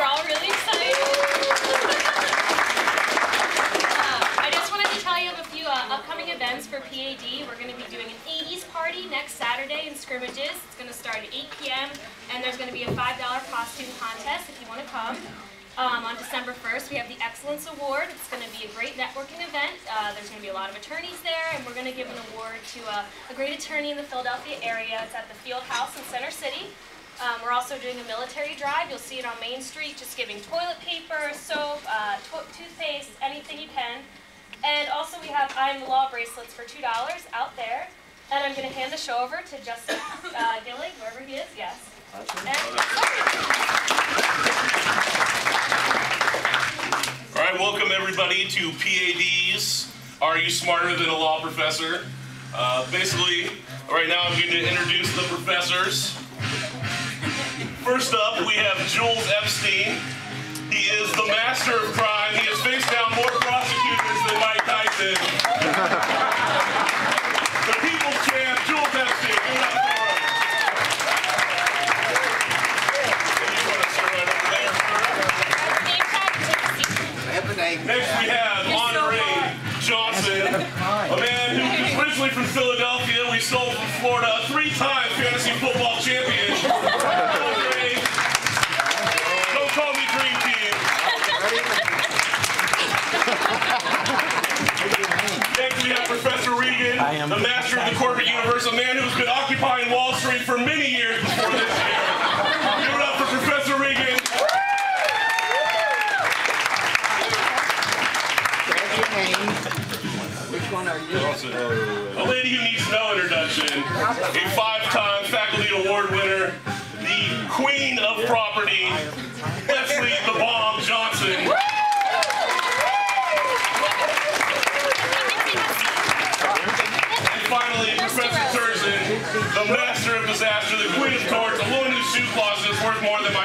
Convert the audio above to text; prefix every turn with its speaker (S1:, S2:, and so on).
S1: We're all really excited. Uh, I just wanted to tell you of a few uh, upcoming events for PAD. We're going to be doing an 80s party next Saturday in scrimmages. It's going to start at 8 p.m. and there's going to be a $5 costume contest if you want to come. Um, on December 1st, we have the Excellence Award. It's going to be a great networking event. Uh, there's going to be a lot of attorneys there, and we're going to give an award to uh, a great attorney in the Philadelphia area. It's at the Field House in Center City. Um, we're also doing a military drive. You'll see it on Main Street, just giving toilet paper, soap, uh, to toothpaste, anything you can. And also we have I Am the Law bracelets for $2 out there. And I'm going to hand the show over to Justin uh, Gillig, wherever he is, yes. And-
S2: All right, welcome everybody to PAD's Are You Smarter Than a Law Professor? Uh, basically, right now I'm going to introduce the professors. First up, we have Jules Epstein. He is the master of crime. He has faced down more prosecutors than Mike Tyson. the people's champ, Jules Epstein. Give it up for him. And you want to sit right over there, sir?
S1: Name tag, take a seat.
S2: Next we have Andre Johnson, a man who is originally from Philadelphia. We stole from Florida, three-time Regan, the master of the corporate universe, a man who's been occupying Wall Street for many years before this year. Give it up for Professor Regan.
S3: Which one are you?
S2: A lady who needs no introduction, a five-time faculty award winner, the queen of property, Leslie the Bomb Johnson. And finally, Professor Turezyn, the master of disaster, the queen of torts, a woman whose shoe closet is worth more than my